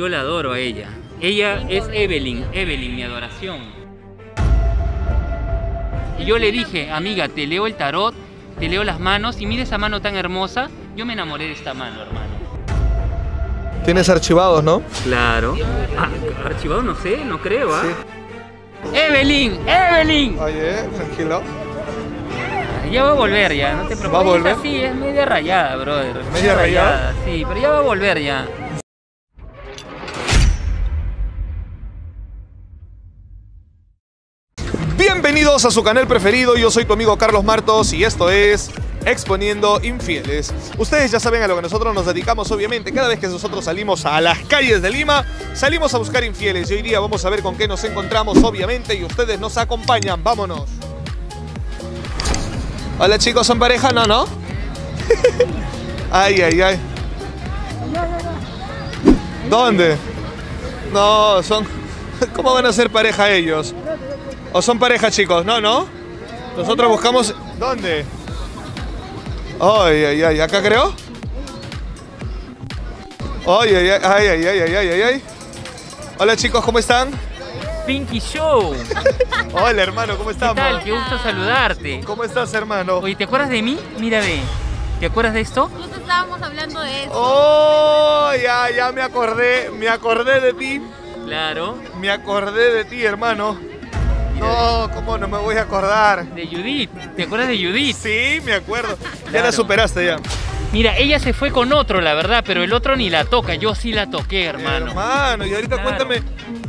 Yo la adoro a ella. Ella es Evelyn, Evelyn, mi adoración. Y yo le dije, amiga, te leo el tarot, te leo las manos y mira esa mano tan hermosa. Yo me enamoré de esta mano, hermano. Tienes archivados, ¿no? Claro. Ah, archivado no sé, no creo, ¿ah? Evelyn, Evelyn. Oye, tranquilo. Ya va a volver ya, no te preocupes. ¿Va a volver? Sí, es media rayada, brother. ¿Media rayada? Sí, pero ya va a volver ya. Bienvenidos a su canal preferido, yo soy tu amigo Carlos Martos y esto es Exponiendo Infieles. Ustedes ya saben a lo que nosotros nos dedicamos, obviamente, cada vez que nosotros salimos a las calles de Lima, salimos a buscar infieles y hoy día vamos a ver con qué nos encontramos, obviamente, y ustedes nos acompañan, vámonos. Hola chicos, ¿son pareja? No, ¿no? ay, ay, ay. ¿Dónde? No, son... ¿Cómo van a ser pareja ellos? ¿O son pareja, chicos? No, ¿no? Nosotros buscamos... ¿Dónde? Ay, ay, ay, ¿acá creo? Ay, ay, ay, ay, ay, ay, ay, ay. Hola chicos, ¿cómo están? Pinky Show. Hola hermano, ¿cómo estamos? ¿Qué tal? Qué gusto saludarte. ¿Cómo estás hermano? Oye, ¿te acuerdas de mí? Mira, ve. ¿Te acuerdas de esto? Justo estábamos hablando de eso. ¡Oh! Ya, ya me acordé, me acordé de ti. Claro. Me acordé de ti, hermano. No, ¿cómo no me voy a acordar? De Judith. ¿Te acuerdas de Judith? Sí, me acuerdo. Ya la superaste ya. Mira, ella se fue con otro, la verdad, pero el otro ni la toca. Yo sí la toqué, hermano. Hermano, y ahorita Claro. cuéntame,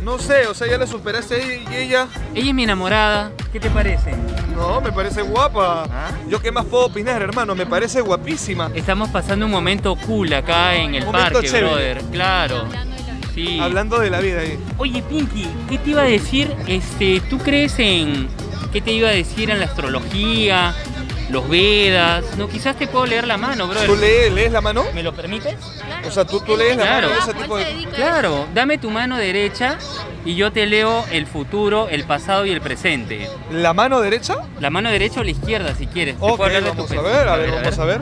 no sé, o sea, ya la superaste y ella, Ella es mi enamorada. ¿Qué te parece? no, me parece guapa. ¿Ah? Yo qué más puedo opinar, hermano, me parece guapísima. Estamos pasando un momento cool acá en el Momento parque, chévere. brother. Claro. Hablando de la vida. Sí. Hablando de la vida ahí. Oye, Pinky, ¿qué te iba a decir? Este, ¿tú crees en qué te iba a decir en la astrología, los Vedas? No, quizás te puedo leer la mano, brother. ¿Tú lees, lees la mano? ¿Me lo permites? Claro. O sea, tú- tú lees la Claro. mano, ese tipo de... Claro, dame tu mano derecha y yo te leo el futuro, el pasado y el presente. ¿La mano derecha? La mano derecha o la izquierda, si quieres. Ok, vamos a pensamiento. ver, a ver, vamos a ver.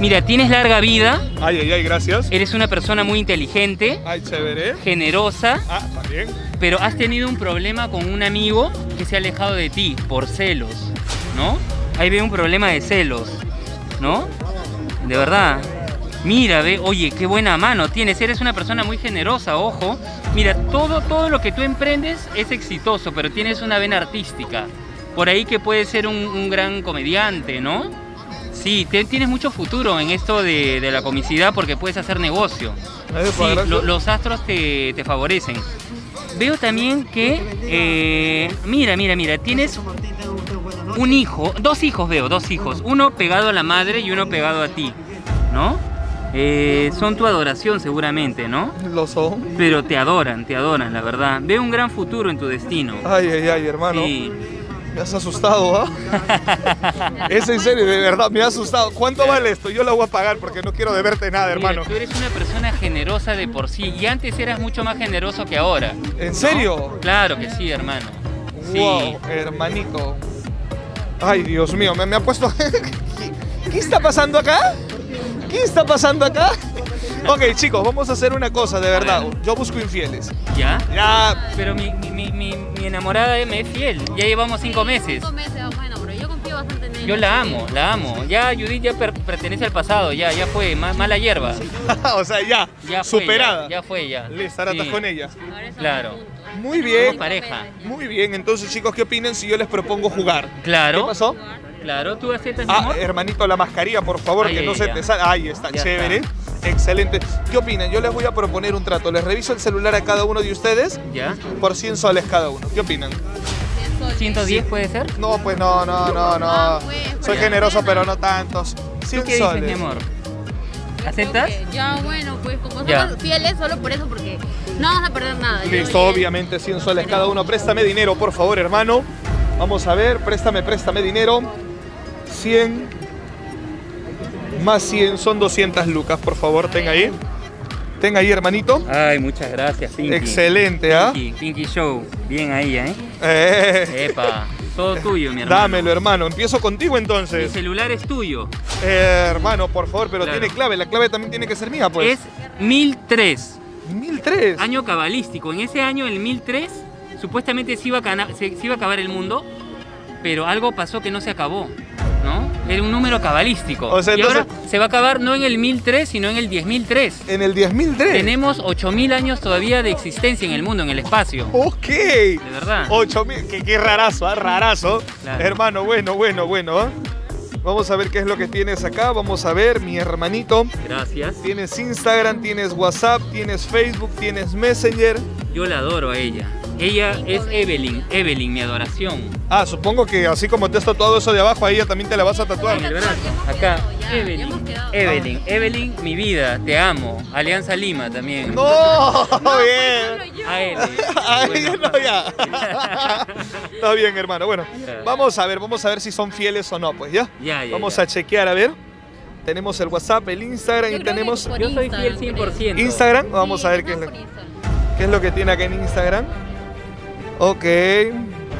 Mira, tienes larga vida, Ay, ay, ay, gracias. eres una persona muy inteligente, Ay, chévere. generosa, Ah, también. pero has tenido un problema con un amigo que se ha alejado de ti por celos, ¿no? Ahí veo un problema de celos, ¿no? De verdad. Mira, ve, oye, qué buena mano tienes, eres una persona muy generosa, ojo. Mira, todo, todo lo que tú emprendes es exitoso, pero tienes una vena artística. Por ahí que puedes ser un, un gran comediante, ¿no? Sí, tienes mucho futuro en esto de, de la comicidad porque puedes hacer negocio. Sí, pues, lo- los astros te, te favorecen. Veo también que, eh, mira, mira, mira, tienes un hijo, dos hijos veo, dos hijos, uno pegado a la madre y uno pegado a ti, ¿no? Eh, son tu adoración seguramente, ¿no? Lo son. Pero te adoran, te adoran, la verdad. Veo un gran futuro en tu destino. Ay, ay, ay, hermano. Sí. Me has asustado, ¿ah? es en serio, de verdad, me ha asustado. ¿Cuánto vale esto? Yo la voy a pagar porque no quiero deberte nada, Mira, hermano. tú eres una persona generosa de por sí y antes eras mucho más generoso que ahora. ¿En ¿no? serio? Claro que sí, hermano. Sí. Wow, hermanito. Ay, Dios mío, me, me ha puesto. ¿Qué, qué está pasando acá? ¿Qué está pasando acá? Ok, chicos, vamos a hacer una cosa, de verdad. Yo busco infieles. ¿Ya? Ya. Pero mi, mi, mi, mi- mi enamorada me es fiel. Ya llevamos cinco meses. Cinco meses, ah, bueno, pero yo confío bastante en él. Yo la amo, la amo. Ya Judith ya per- pertenece al pasado, ya, ya fue, ma- mala hierba. o sea, ya. Ya fue, superada. Ya, ya fue, ya. Listo, ahora Sí. con ella. Ahora Claro. Muy Somos bien. pareja. Muy bien. Entonces, chicos, ¿qué opinan si yo les propongo jugar? Claro. ¿Qué pasó? Claro, ¿tú aceptas mi Ah, amor? hermanito, la mascarilla, por favor, Ahí, que no se ya. te salga. Ahí está, Ya chévere. Excelente. ¿Qué opinan? Yo les voy a proponer un trato. Les reviso el celular a cada uno de ustedes ¿Ya? por 100 soles cada uno. ¿Qué opinan? Cien soles. ¿110 puede ser? No, pues no, no, no, no. Ah, pues, Soy generoso, pero no tantos. 100 ¿Tú qué dices, soles. mi amor? Yo ¿Aceptas? Ya, bueno, pues como Ya. somos fieles, solo por eso, porque no vamos a perder nada. Listo, obviamente 100 soles cada uno. Préstame dinero, por favor, hermano. Vamos a ver, préstame, préstame dinero. 100 más 100 son 200 lucas, por favor, ten ahí. Ten ahí, hermanito. Ay, muchas gracias, Pinky. Excelente, ¿ah? Pinky, Pinky Show. Bien ahí, ¿eh? Eh, Epa, todo tuyo, mi hermano. dámelo, hermano. Empiezo contigo Mi entonces. celular es tuyo. Eh, hermano, por favor, pero Claro. tiene clave. La clave también tiene que ser mía, pues. Es 1003. 1003. Año cabalístico. En ese año, el 1003, supuestamente se iba, a se- se iba a acabar el mundo, pero algo pasó que no se acabó. Era un número cabalístico. O sea, y ahora se va a acabar no en el 1003, sino en el 10.00003. En el 10.003. Tenemos 8.000 años todavía de existencia en el mundo, en el espacio. Ok. De verdad. 8000. Qué, qué rarazo, ¿ah? Rarazo. Claro. Hermano, bueno, bueno, bueno. ¿ah? Vamos a ver qué es lo que tienes acá. Vamos a ver, mi hermanito. Gracias. Tienes Instagram, tienes WhatsApp, tienes Facebook, tienes Messenger. Yo la adoro a ella. Ella es Evelyn, Evelyn, mi adoración. Ah, supongo que así como te has tatuado eso de abajo, ahí ella también te la vas a En tatuar. el brazo. Acá, ya Evelyn. Evelyn, Evelyn, mi vida, te amo. Alianza Lima también. ¡No! solo bien. yo. A él. Ay, Bueno. no, ya. Está bien, hermano. Bueno, vamos a ver, vamos a ver si son fieles o no, pues ya. Ya, ya, Vamos ya. a chequear, a ver. Tenemos el WhatsApp, el Instagram Yo y tenemos Yo soy fiel creo. 100%. Instagram. Vamos Sí, a ver qué es, lo, qué es lo que tiene acá en Instagram. Ok, Ella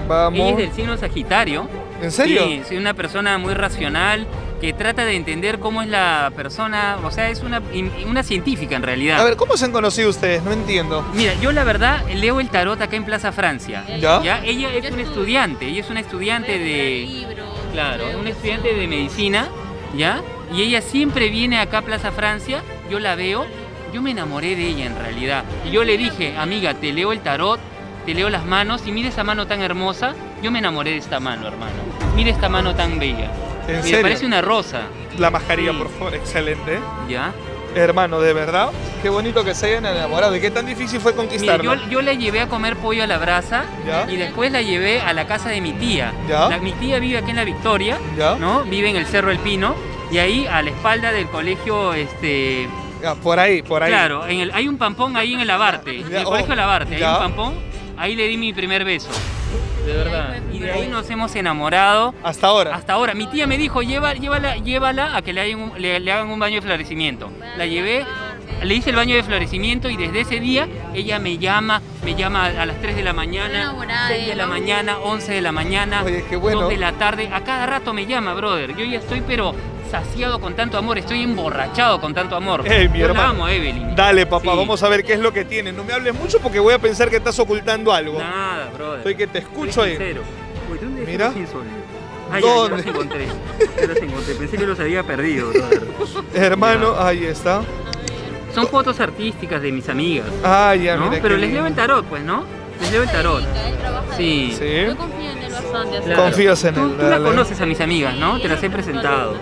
vamos. es del signo Sagitario. ¿En serio? Sí, soy una persona muy racional que trata de entender cómo es la persona, o sea, es una, una científica en realidad. A ver, ¿cómo se han conocido ustedes? No entiendo. Mira, yo la verdad leo el tarot acá en Plaza Francia. ¿Ya? ¿ya? Ella es una estudiante, ella es una estudiante de... libros, Claro, una estudiante de medicina, ¿ya? Y ella siempre viene acá a Plaza Francia, yo la veo, yo me enamoré de ella en realidad. Y yo le dije, amiga, te leo el tarot, te leo las manos, y mira esa mano tan hermosa, yo me enamoré de esta mano, hermano. Mira esta mano tan bella. ¿En Mira, serio? parece una rosa, La mascarilla, Sí. por favor, excelente. ¿ya? Hermano, de verdad, qué bonito que se hayan enamorado. ¿Y qué tan difícil fue Mira, conquistarla? yo, yo la llevé a comer pollo a la brasa ¿Ya? y después la llevé a la casa de mi tía. ¿Ya? La- mi tía vive aquí en La Victoria, ¿Ya? ¿no? Vive en el Cerro El Pino y ahí a la espalda del colegio, este, Ya, por ahí, por ahí. Claro, en el, hay un pampón ahí en el Abarte, en el oh, colegio Labarte, hay un pampón, ahí le di mi primer beso. De verdad. Y de ahí nos hemos enamorado Hasta ahora. hasta ahora. Mi tía me dijo, Lleva, llévala, llévala a que le, hagan un, le, le hagan un baño de florecimiento. La llevé, le hice el baño de florecimiento y desde ese día ella me llama, me llama a las 3 de la mañana, enamorada de 6 de la mañana, 11 de la mañana, Oye, qué bueno. 2 de la tarde, a cada rato me llama, brother. Yo ya estoy pero saciado con tanto amor, estoy emborrachado con tanto amor. Ey, mi Yo hermano. la amo, Evelyn. Dale, papá, Sí. vamos a ver qué es lo que tiene. No me hables mucho porque voy a pensar que estás ocultando algo. Nada, brother. Estoy que te escucho ahí. Uy, ¿dónde Mira. los 100 soles? Ya, ya ¿Dónde? los encontré. Ya los encontré. Pensé que los había perdido, brother. Hermano, ahí está. Son fotos artísticas de mis amigas, Ah, ya, ¿no? mira. Pero les leo el lindo. tarot, pues, ¿no? Les leo el tarot. Sí. Sí. Yo confío en él Claro. Confías en Tú, él, tú la dale. conoces a mis amigas, ¿no? Te las he presentado.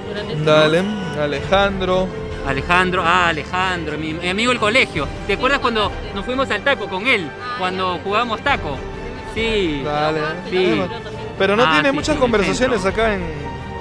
Dale, Alejandro. Alejandro, ah, Alejandro, mi, mi amigo del colegio. ¿Te acuerdas cuando nos fuimos al taco con él? Cuando jugábamos taco. Sí. Dale. Sí. Pero no Ah, tiene sí, muchas sí, conversaciones acá en.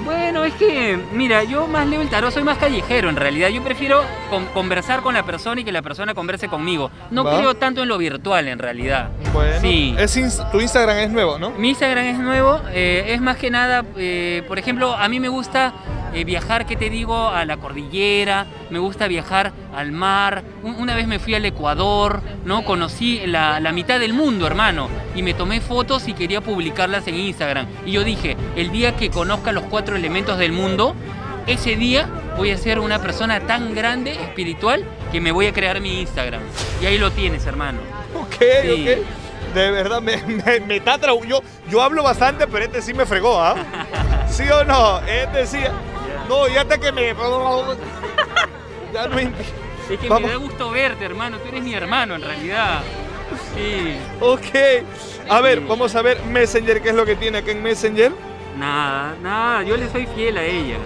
Bueno, es que, mira, yo más leo el tarot, soy más callejero en realidad. Yo prefiero con- conversar con la persona y que la persona converse conmigo. No Va. creo tanto en lo virtual en realidad. Bueno. Sí. Es tu Instagram es nuevo, ¿no? Mi Instagram es nuevo, eh, es más que nada, eh, por ejemplo, a mí me gusta eh, viajar, ¿qué te digo? A la cordillera, me gusta viajar al mar. Un- una vez me fui al Ecuador, ¿no? Conocí la, la mitad del mundo, hermano, y me tomé fotos y quería publicarlas en Instagram. Y yo dije, el día que conozca los cuatro elementos del mundo, ese día voy a ser una persona tan grande, espiritual, que me voy a crear mi Instagram. Y ahí lo tienes, hermano. Ok, Sí. ok. De verdad, me, me, me está yo, yo hablo bastante, pero este sí me fregó, ¿ah? ¿Sí o no? Este sí. No, ya hasta que me. Ya no entiendo. Es que Vamos. me da gusto verte, hermano. Tú eres mi hermano, en realidad. Sí. Ok. A ver, vamos a ver Messenger, ¿qué es lo que tiene acá en Messenger? Nada, nada. Yo le soy fiel a ella.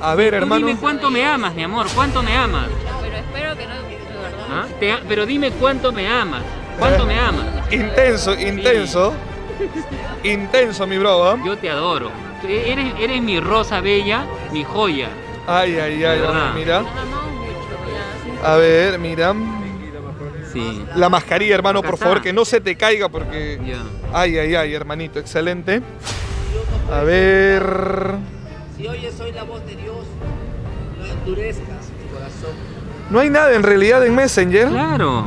A ver, Tú hermano. dime cuánto me amas, mi amor. ¿Cuánto me amas? Pero espero que no, verdad. ¿Ah? Te pero dime cuánto me amas. ¿Cuánto me amas? Intenso, intenso. Intenso, mi bro. Yo te adoro. Eres, eres mi rosa bella, mi joya. Ay, ay, ay, verdad. mira. A ver, mira. Sí. La mascarilla, hermano, por favor, que no se te caiga porque. Ya. Ay, ay, ay, hermanito, excelente. A ver. Si oyes hoy la voz de Dios, no endurezcas tu corazón. No hay nada en realidad en Messenger. Claro.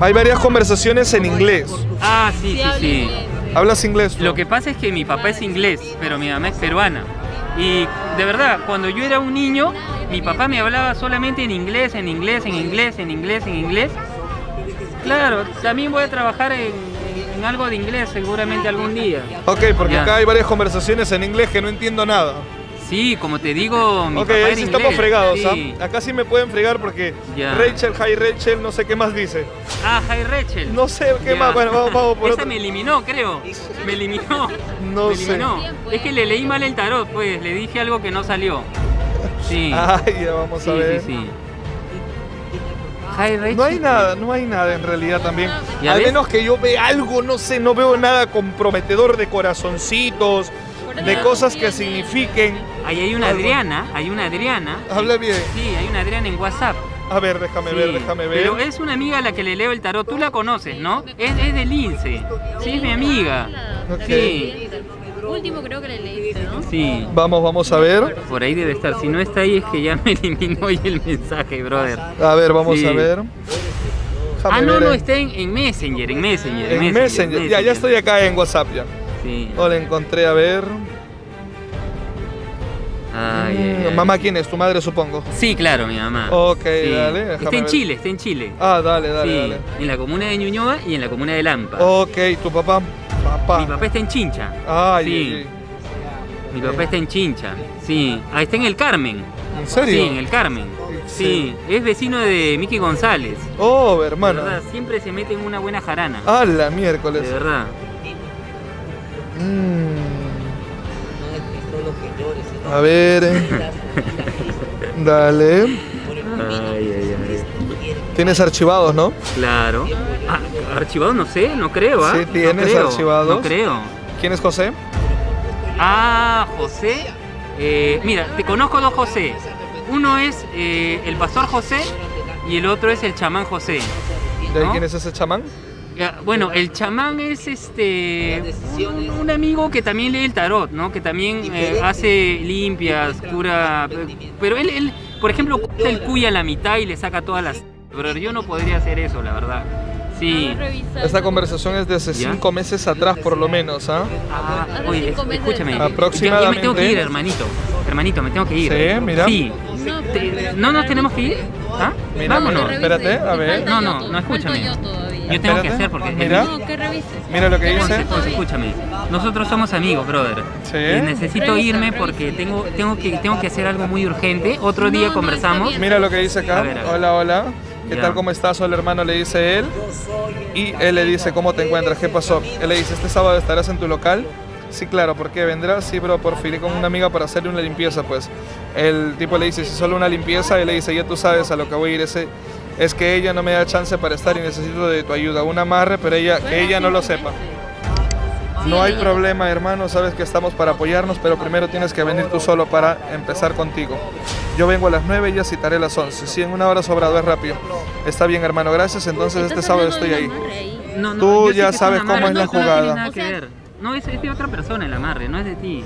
Hay varias conversaciones en inglés. Ah, sí, sí, sí. ¿Hablas inglés? tú? Lo que pasa es que mi papá es inglés, pero mi mamá es peruana. Y de verdad, cuando yo era un niño, mi papá me hablaba solamente en inglés, en inglés, en inglés, en inglés, en inglés. Claro, también voy a trabajar en, algo de inglés seguramente algún día. Ok, porque Ya. acá hay varias conversaciones en inglés que no entiendo nada. Sí, como te digo, mi ok, papá ahí era sí estamos inglés. fregados, Sí. ¿ah? Acá sí me pueden fregar porque Ya. Rachel, hi Rachel, no sé qué más dice. Ah, Hi Rachel. No sé qué Ya. más, bueno, vamos, vamos por Esa otro. me eliminó, creo. Me eliminó. No me sé. eliminó. Pues. Es que le leí mal el tarot, pues. Le dije algo que no salió. Sí. Ay, ya vamos sí, a ver. sí, sí. Hi Rachel. No hay nada, no hay nada en realidad también. ¿Ya Al ves? menos que yo vea algo, no sé, no veo nada comprometedor de corazoncitos, de cosas que signifiquen. Ahí hay una Algo. Adriana, hay una Adriana. Habla bien. Sí, hay una Adriana en WhatsApp. A ver, déjame ver, Sí, déjame ver. Pero es una amiga a la que le leo el tarot. Tú la conoces, ¿no? Es, es de Lince. Sí, es mi amiga. Que- Último creo que le leíste, ¿no? Sí. Vamos, vamos a ver. Por ahí debe estar. Si no está ahí es que ya me eliminó hoy el mensaje, brother. A ver, vamos Sí. a ver. Déjame Ah, no, ver no, en- está en, en Messenger, en Messenger. En Messenger. Ya, ya estoy acá en WhatsApp ya. Sí. No la encontré, a ver. Ay, ay, Mm, ay. Mamá, ¿quién es? Tu madre, supongo. Sí, claro, mi mamá. Ok, Sí. dale. Está en. Chile, está en Chile. Ah, dale, dale, sí, dale. en la comuna de Ñuñoa y en la comuna de Lampa. Ok, tu papá. Papá. Mi papá está en Chincha. Ay, Sí. ay. Mi papá está en Chincha. Sí. Ah, está en el Carmen. ¿En serio? Sí, en el Carmen. Sí. Sí, es vecino de Miki González. Oh, De hermano. verdad, siempre se mete en una buena jarana. Ah, la De miércoles. verdad. Mm, a ver. eh. Dale. Ay, ay, ay. Tienes archivados, ¿no? Claro. Ah, archivado no sé, no creo, ¿ah? Sí, tienes no creo, archivados. No creo. ¿Quién es José? Ah, José. Eh, mira, te conozco dos José. Uno es eh, el pastor José y el otro es el chamán José. ¿De ahí ¿No? quién es ese chamán? Bueno, el chamán es este un, un amigo que también lee el tarot, ¿no? Que también eh, hace limpias, cura, pero él, él, por ejemplo, corta el cuy a la mitad y le saca todas las. Pero yo no podría hacer eso, la verdad. Sí. Esta conversación es de hace ¿Ya? cinco meses atrás, por lo menos, ¿ah? Ah, oye, es- escúchame. Ya, ya me tengo que ir, Aproximadamente. hermanito. Hermanito, me tengo que ir. Sí, mira. Sí. No, Te- pero- ¿No nos tenemos que ir? ¿Ah? Mira, Vámonos. espérate, a ver. No, yo no, no, escúchame. Yo tengo que hacer porque. Mira. No, que revises. Mira lo que dice. Entonces, escúchame. Nosotros somos amigos, brother. Sí. Y necesito Revisa, irme revisa. porque tengo, tengo, que, tengo que hacer algo muy urgente. Otro No, día no, conversamos. Mira lo que dice acá. A ver, a ver. Hola, hola. ¿Qué Ya. tal? ¿Cómo estás? Hola, hermano, le dice él. Y él le dice, ¿cómo te encuentras? ¿Qué pasó? Él le dice, ¿este sábado estarás en tu local? Sí, claro, ¿por qué? ¿Vendrás? Sí, pero por fin con una amiga para hacerle una limpieza, pues. El tipo le dice, si solo una limpieza, él le dice, ya tú sabes a lo que voy a ir. Ese, es que ella no me da chance para estar y necesito de tu ayuda. Un amarre, pero ella, que ella no lo sepa. No hay problema, hermano, sabes que estamos para apoyarnos, pero primero tienes que venir tú solo para empezar contigo. Yo vengo a las 9 y ya citaré a las 11. Si en una hora sobrado es rápido. Está bien, hermano, gracias. Entonces este ¿Estás sábado estoy ahí. No, no, Tú ya sabes cómo es la jugada. No, es, es de otra persona el amarre, no es de ti.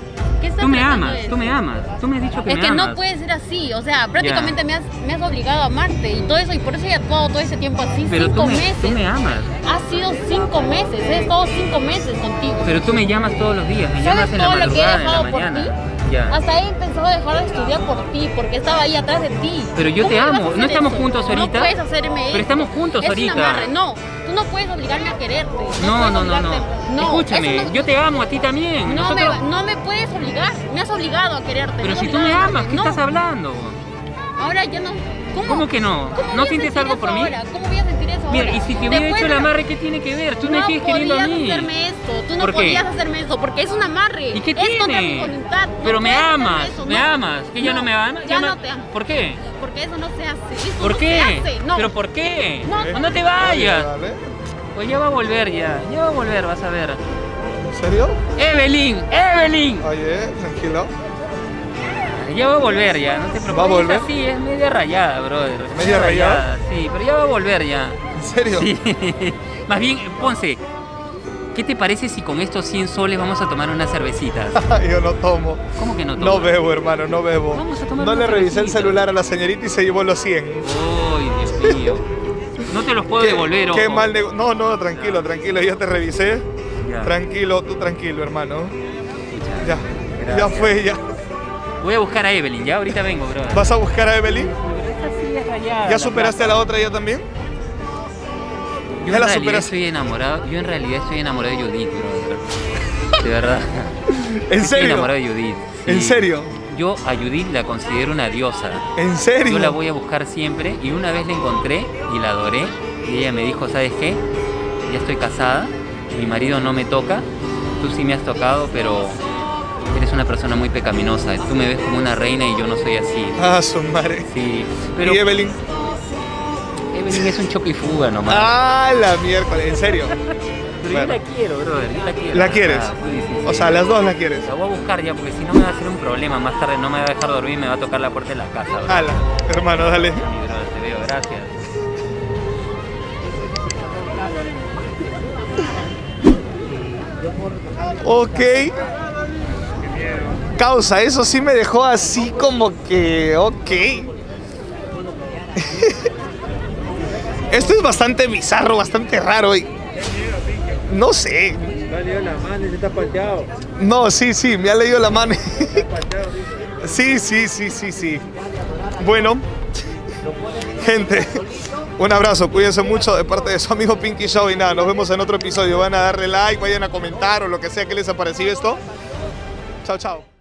¿Qué estás Tú me amas, de tú me amas. Tú me has dicho que Es me que amas. no puede ser así, o sea, prácticamente me has, me has obligado a amarte y todo eso, y por eso he actuado todo ese tiempo así, Pero cinco tú me, meses. tú me amas. Ha sido cinco meses, he estado cinco meses contigo. Pero tú me llamas todos los días, me ¿Sabes llamas en la lo que he dejado por mañana. ti? Ya. Hasta he pensado dejar de estudiar por ti, porque estaba ahí atrás de ti. Pero yo ¿Cómo te amo. ¿No estamos eso? juntos ahorita? No puedes hacerme. Pero estamos juntos es ahorita. Un amarre. No, no puedes obligarme a quererte. No, no, no, no. no. Escúchame, no- yo te amo a ti también. No, Nosotros- me, no me puedes obligar, me has obligado a quererte. Pero si tú me amas. ¿qué No, estás hablando? Ahora ya no. ¿Cómo? ¿Cómo que no? ¿Cómo ¿No sientes algo por mí? ahora? ¿Cómo voy a sentir eso Mira, y si te hubiera Después hecho el amarre, ¿qué tiene que ver? Tú me no sigues queriendo a podías mí. hacerme esto, tú no podías hacerme esto, porque es un amarre. ¿Y qué es contra mi tiene? voluntad. no Pero me amas, eso, me no. amas. ¿Que ya no, me amas? Ya no- no te amo. ¿Por qué? Porque eso no se hace. Eso ¿Por no qué? Se hace. No. ¿Pero por qué? No. No, te vayas. Pues ya va a volver ya. Ya va a volver, vas a ver. ¿En serio? Evelyn, Evelyn. Oye, tranquilo. Ya va a volver ya, no te preocupes. ¿Va a volver? Así, es media rayada, brother. ¿Media rayada? Sí, pero ya va a volver ya. ¿En serio? Sí. Más bien, Ponce, ¿qué te parece si con estos 100 soles vamos a tomar unas cervecitas? Yo no tomo. ¿Cómo que no No tomas? bebo, hermano, no bebo. Vamos a tomar No le revisé el celular a la señorita y se llevó los 100. Uy, Dios mío. No te los puedo Qué- devolver, Qué ojo. mal nego- No, no, tranquilo, tranquilo, ya te revisé. Ya. Tranquilo, tú tranquilo, hermano. Ya, ya fue, ya. Voy a buscar a Evelyn, ya ahorita vengo, bro. ¿Vas a buscar a Evelyn? Esta sí es rayada. ¿Ya superaste a la otra ya también? Yo en la realidad estoy enamorado, yo en realidad estoy enamorado de Judith, brother. De verdad. ¿En Estoy serio? enamorado de Judith. ¿En serio? Yo a Judith la considero una diosa. ¿En serio? Yo la voy a buscar siempre y una vez la encontré y la adoré y ella me dijo, ¿sabes qué? Ya estoy casada, mi marido no me toca, tú sí me has tocado, pero eres una persona muy pecaminosa. Tú me ves como una reina y yo no soy así. Ah, su madre. Sí, pero ¿Y Evelyn? Evelyn es un choque y fuga nomás. Ah, la miércoles. ¿En serio? pero bueno. yo la quiero, brother, yo la quiero. ¿La quieres? Ah, sí, sí, O sea, las dos la quieres. La voy a buscar ya porque si no me va a hacer un problema. Más tarde no me va a dejar dormir y me va a tocar la puerta de la casa. brother. Hala, hermano, dale. Mi brother, te veo, gracias. Ok. Causa, eso sí me dejó así como que, ok. Esto es bastante bizarro, bastante raro. y- No sé. Vale, la mano se está palteado. No, sí, sí, me ha leído la mano. Sí, sí, sí, sí, sí. Bueno, gente, un abrazo, cuídense mucho de parte de su amigo Pinky Show y nada, nos vemos en otro episodio. Van a darle like, vayan a comentar o lo que sea que les ha parecido esto. Chao, chao.